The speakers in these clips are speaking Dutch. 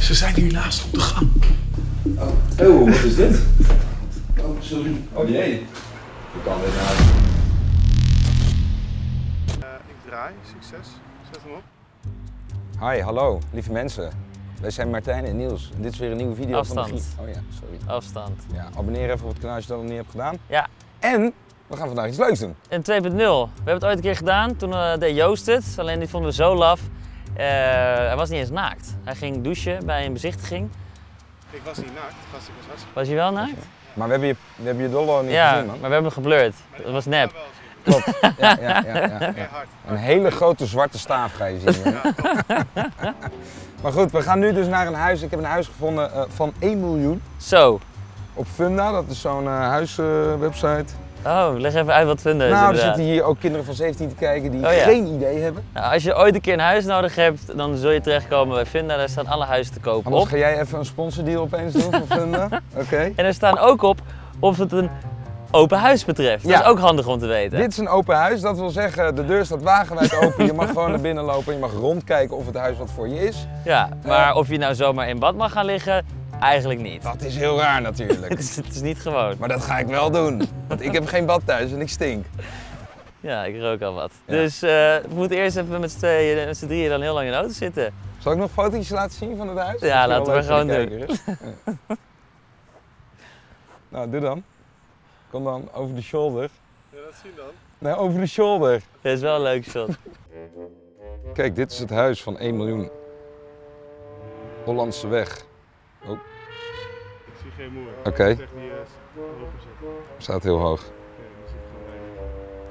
Ze zijn hier naast op de gang. Oh, wat is dit? Oh, sorry. Oh jee. Ik kan weer naar huis. ik draai, succes. Zet hem op. Hi, hallo, lieve mensen. Wij zijn Martijn en Niels. Dit is weer een nieuwe video van Afstand. de Oh ja, sorry. Afstand. Ja, abonneer even op het kanaal als je dat nog niet hebt gedaan. Ja. En we gaan vandaag iets leuks doen. En 2.0. We hebben het ooit een keer gedaan. Toen eh, deed Joost het. Alleen die vonden we zo laf. Eh, hij was niet eens naakt. Hij ging douchen bij een bezichtiging. Ik was niet naakt, gast, ik was hartstikke Was je wel naakt? Maar we hebben je, we hebben je dollo niet Ja, gezien, maar man. we hebben hem geblurred. Dat was nep. Klopt. Ja, ja, ja, ja, ja. Kei hard. Een hele grote zwarte staaf ga je zien. maar goed, we gaan nu dus naar een huis. Ik heb een huis gevonden eh, van 1 miljoen Zo. op Funda. Dat is zo'n eh, huiswebsite. Oh, leg even uit wat vinden is nou, er inderdaad. zitten hier ook kinderen van 17 te kijken die Oh ja. geen idee hebben. Nou, als je ooit een keer een huis nodig hebt, dan zul je terechtkomen bij Vinda. Daar staan alle huizen te kopen Anders op. ga jij even een sponsordeal opeens doen van Funda. Oké. En er staan ook op of het een open huis betreft. Dat Ja. is ook handig om te weten. Dit is een open huis, dat wil zeggen de deur staat wagenwijd open. Je mag gewoon naar binnen lopen, je mag rondkijken of het huis wat voor je is. Ja, maar of je nou zomaar in bad mag gaan liggen, eigenlijk niet. Dat is heel raar natuurlijk. Het is, het is niet gewoon. Maar dat ga ik wel doen, want ik heb geen bad thuis en ik stink. Ja, ik rook al wat. Ja. Dus eh, we moeten eerst even met z'n tweeën, met z'n drieën dan heel lang in de auto zitten. Zal ik nog fotootjes laten zien van het huis? Ja, laten we gewoon. Ja. nou, doe dan. Kom dan over de shoulder. Je dat zien dan? Nee, over de shoulder. Dat is wel een leuk shot. Kijk, dit is het huis van 1 miljoen. Hollandse weg. Ik zie geen moer. Oké. Ik zeg die hoger zetten. Staat heel hoog.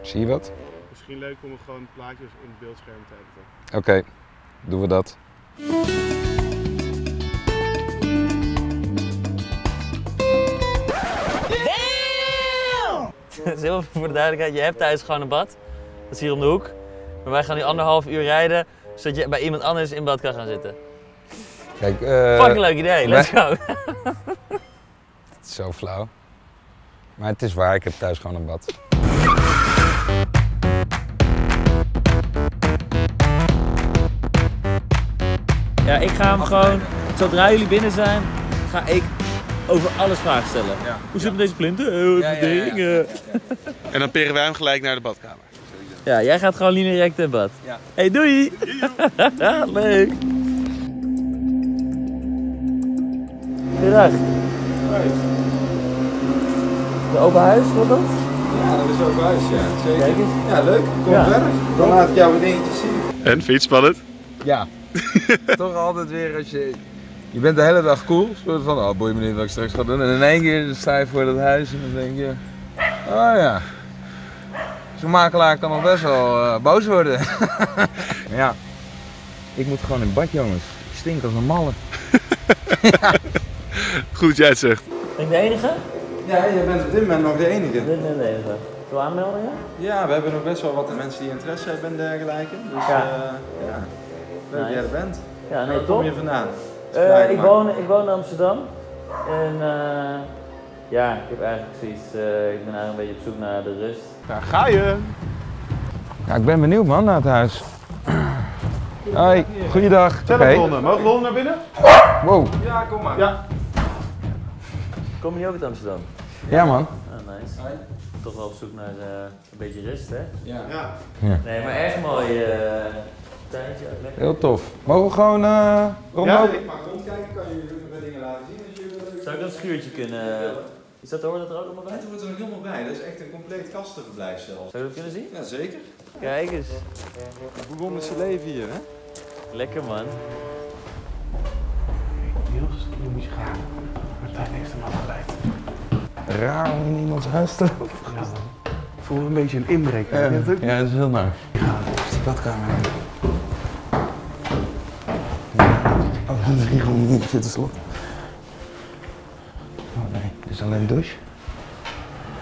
Zie je wat? Misschien leuk om gewoon plaatjes in het beeldscherm te editen. Oké, doen we dat. Dus heel voor de duidelijkheid, je hebt thuis gewoon een bad. Dat is hier om de hoek. Maar wij gaan nu anderhalf uur rijden, zodat je bij iemand anders in bad kan gaan zitten. Kijk, eh Fucking leuk idee, let's go. het is zo flauw. Maar het is waar, ik heb thuis gewoon een bad. Ja, ik ga hem gewoon, zodra jullie binnen zijn, ga ik over alles vragen stellen. Ja. Hoe zit het met deze plinten? Eh, Ja, ja, eh. En dan peren wij hem gelijk naar de badkamer. Ja, jij gaat gewoon niet direct in bad. Ja. Hey, doei! Leuk! Goedendag. De open huis, wat dat? Ja, dat is ook huis, ja. Zeker. Kijk eens. Ja, leuk. Kom Ja. verder. Dan laat ik jou wat dingetjes zien. En, vind je het spannend? Ja. Toch altijd weer als je... Je bent de hele dag cool. Soort van, oh boeien me niet wat ik straks ga doen. En in één keer sta je voor dat huis en dan denk je... Oh ja. Zo'n makelaar kan nog best wel eh, boos worden. Ja. Ik moet gewoon in bad, jongens. Ik stink als een malle. Goed jij het zegt. Ben ik de enige? Ja, jij bent op dit moment nog de enige. Dit ben de enige. Veel aanmeldingen? Ja, we hebben nog best wel wat mensen die interesse hebben en dergelijke. Dus Ja. eh, ja, leuk dat jij er bent. Ja, nee, Waar top. kom je vandaan? Eh, ik, woon, ik woon in Amsterdam. En eh, ja, ik heb eigenlijk eh, ik ben eigenlijk een beetje op zoek naar de rust. Daar ga je. Ja, ik ben benieuwd man naar het huis. Hoi, goeiedag. Zet Oké. op honden. Mogen de honden naar binnen? Wow. Ja, kom maar. Ja. Kom je ook uit Amsterdam? Ja man. Ah, nice. Toch wel op zoek naar eh, een beetje rust, hè? Ja. Ja. Nee, maar echt mooi eh tuintje. Lekker. Heel tof. Mogen we gewoon eh rondlopen? ik mag rondkijken. Kan je jullie wat dingen laten zien als jullie Zou ik dat schuurtje kunnen... Is dat hoor dat er ook allemaal bij? Het wordt er nog helemaal bij. Dat is echt een compleet gastenverblijf zelfs. Zou je dat kunnen zien? Ja, zeker. Kijk eens. Hoe begon met zijn leven hier, hè? Lekker man. Moet je gaan. Martijn heeft hem al geleid. Raar om in iemands huis te lopen. Ja, ik voel een beetje een inbreuk. Ja, dat ja, dat is heel naar. is die badkamer. Oh, dat is hier gewoon niet zitten slot. Oh nee, dit is alleen een douche.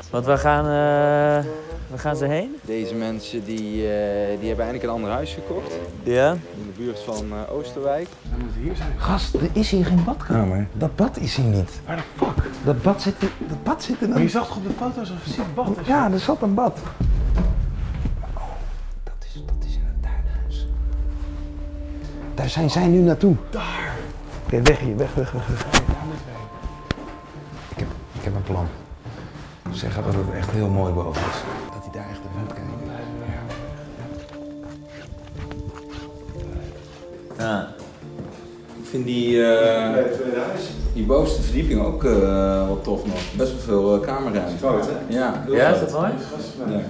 Want waar gaan, eh, waar gaan ze heen? Deze mensen die, eh, die hebben eigenlijk een ander huis gekocht. Ja. In de buurt van eh, Oosterwijk. Dan moeten we hier zijn. Gast, er is hier geen badkamer. Dat bad is hier niet. Waar de fuck? Dat bad zit er, dat bad zit er Maar je zag toch op de foto's een fysiek bad? als je- Ja, er zat een bad. Oh, dat is, dat is in het tuinhuis. Daar zijn zij nu naartoe. Daar. Oké, weg hier, weg, weg, weg. weg. Ik heb, ik heb een plan. Zeg dat het echt heel mooi boven is. Daar echt gaat kijken. Ja. Ik vind die, eh, die bovenste verdieping ook eh, wel tof nog. Best wel veel uh, kamerruimte. Groot hè? Ja. heel Ja, is dat mooi? Ja.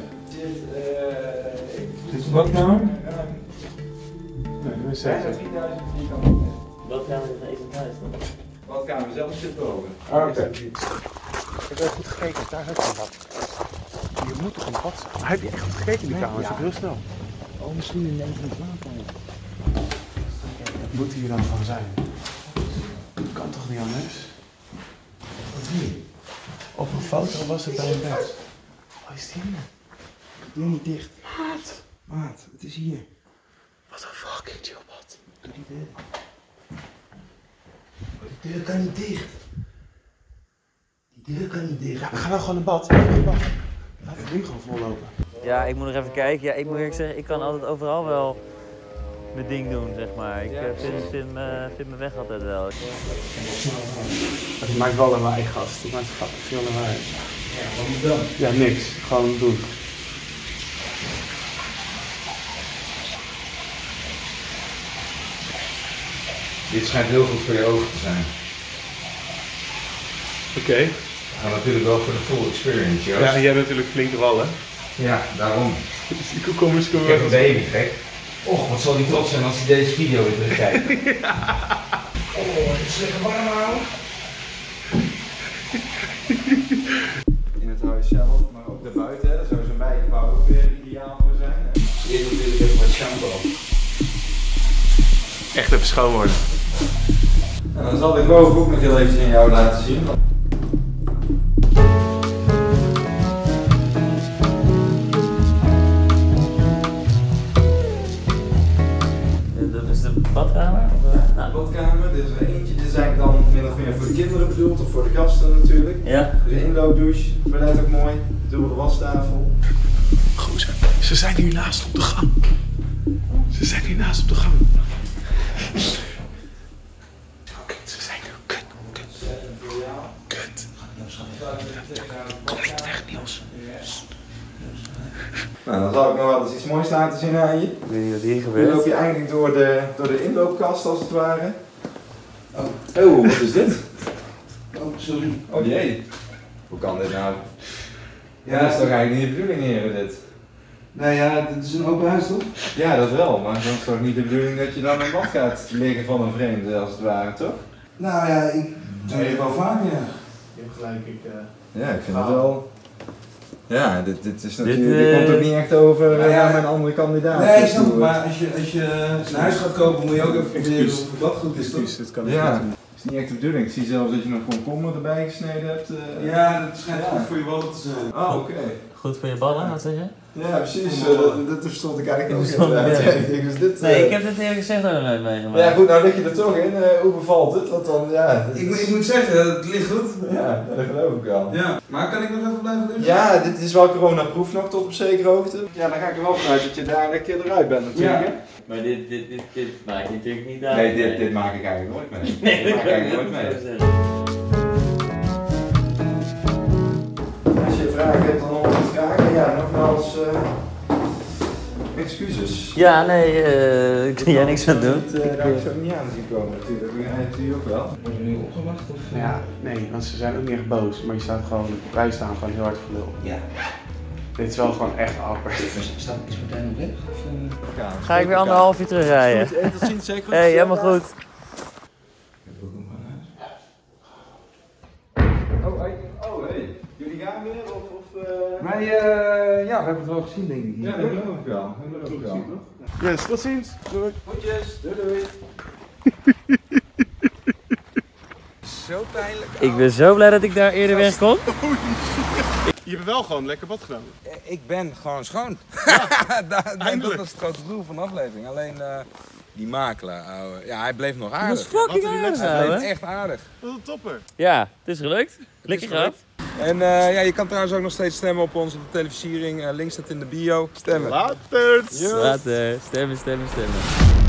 Dit is wat nou? Nee, dat is zeker. Welke kamer is even thuis dan? Badkamer zelf zit boven. Ah, oké. Ik heb wel goed gekeken, daar is ook een bad. Je moet toch een bad zijn? Maar heb je echt goed gekeken in die kamer? Dat is ook heel snel. Oh, misschien in een van de slaapkamer. Het moet hier dan van zijn. Dat kan toch niet anders? Op een foto was het bij een bed. Oh, is die hier? Doe niet dicht. Maat. Maat, het is hier. Wat een fucking chill bad. Doe die deur. Die deur kan niet dicht. Die deur kan niet dicht. Ja, we gaan dan gewoon een bad. Een bad. Laat het gewoon vollopen. Ja, ik moet nog even kijken. Ja, ik moet eerlijk zeggen, ik kan altijd overal wel mijn ding doen, zeg maar. Ik eh, vind, vind, vind mijn weg altijd wel. Die maakt wel lawaai, gast. Die maakt fucking veel lawaai. Ja, wat moet dan? Ja, niks. Gewoon doen. Dit schijnt heel goed voor je ogen te zijn. Oké. Maar natuurlijk wel voor de full experience, Joost. Ja, en jij hebt natuurlijk flinke wallen. Ja, daarom. Dus die komkommers Ik komen heb een baby, gek. Och, wat zal hij trots zijn als hij deze video weer terugkijkt. Oh, het is lekker warm houden. In het huis zelf, maar ook daarbuiten, hè. daar zou zo'n bijenbouw ook weer ideaal voor zijn. hè. Eerst natuurlijk even wat shampoo. Echt even schoon worden. En dan zal ik boven ook nog heel even in jou laten zien. De badkamer? Of, eh, nou, badkamer, dit is er eentje. Dit is eigenlijk dan min of meer voor de kinderen bedoeld, of voor de gasten natuurlijk. Ja. Dus een inloopdouche, toilet ook mooi, dubbele wastafel. Gozer, ze zijn hier naast op de gang. Ze zijn hier naast op de gang. Oké, ze zijn er. Kut, kut. Kut. Kom niet weg, Niels. Nou, dan zal ik nog wel eens iets moois laten zien aan je. Ik weet niet wat hier Nu loop je eigenlijk door de, door de inloopkast als het ware. Oh, oh wat is dit? Oh, sorry. Oh jee. Hoe kan dit nou? Ja, dat is toch eigenlijk niet de bedoeling, heren, dit? Nou ja, dit is een open huis toch? Ja, dat wel, maar dan is toch niet de bedoeling dat je dan in bad gaat liggen van een vreemde, als het ware, toch? Nou ja, ik doe het wel vaak, ja. Je hebt gelijk, ik... Ja, ik vind het wel... Ja, dit, dit is Dit, natuurlijk, dit, eh, komt ook niet echt over Nou eh, ja, naar mijn andere kandidaat. Nee, ik Dus snap het, maar als je, als je een huis gaat kopen, moet je ook even proberen of dat goed is, toch? Excuus, dit kan Ja, niet. het is niet echt de bedoeling. Ik zie zelfs dat je nog komkommer erbij gesneden hebt. eh. Ja, dat schijnt Ja. goed voor je wallen te zijn. Oh, oké. Goed voor je ballen, wat zeg je? Ja, precies. eh, dat, dat verstond ik eigenlijk ook inderdaad. ja. Dus dit, Nee, eh, ik heb dit eerlijk gezegd ook nog nooit meegemaakt. Ja, goed, nou lig je er toch in. eh, hoe bevalt het? Want dan, ja... Ik, is- ik moet zeggen, het ligt goed. Ja, dat geloof ik wel. Ja. Maar kan ik nog even blijven lunchen? Ja, dit is wel coronaproof nog tot op zekere hoogte. Ja, dan ga ik er wel vanuit dat je daar lekker eruit bent natuurlijk. Ja. Maar dit, dit, dit, dit maak je natuurlijk niet uit. Nee, dit, dit maak ik eigenlijk nooit mee. Nee, dit dat maak ik eigenlijk nooit mee. Als je vragen hebt, dan nogmaals, eh excuses. Ja, nee, eh ik kan jij niks aan doen. Dat uh, daar ik zo niet aan zien komen natuurlijk. Begrijpt u ook wel. Word je nu opgewacht? Of? Nou ja, nee, want ze zijn ook niet echt boos. Maar je staat gewoon, wij staan gewoon heel hard voor lul. Ja. Dit is wel gewoon echt awkward. Staat is Martijn nog weg? Of, eh? Ga ik weer anderhalf uur terugrijden. Goed, en tot ziens, zeker. Hé, hey, helemaal goed. Ik heb ook nog maar huis. Oh, hey. oh, hey. Jullie gaan weer? Of, of eh... Wij, eh, ja, we hebben het wel gezien, denk ik. Ja, dat geloof ik wel. Dat geloof ik wel. Yes, tot ziens. Doei. Goedjes, doei doei. Zo pijnlijk. Ik ben zo blij dat ik daar eerder weg kon. Je hebt wel gewoon lekker bad genomen. Ik ben gewoon schoon. dat, dat was het grote doel van de aflevering. Alleen eh, die makelaar, ouwe. Ja, hij bleef nog Dat aardig. is fucking Wat een aardig, Hij bleef echt aardig. Dat is een topper. Ja, het is gelukt. Lekker gehad. En eh, ja, je kan trouwens ook nog steeds stemmen op ons op de televisiering. Eh, link staat in de bio. Stemmen. Later. Later. Stemmen, stemmen, stemmen.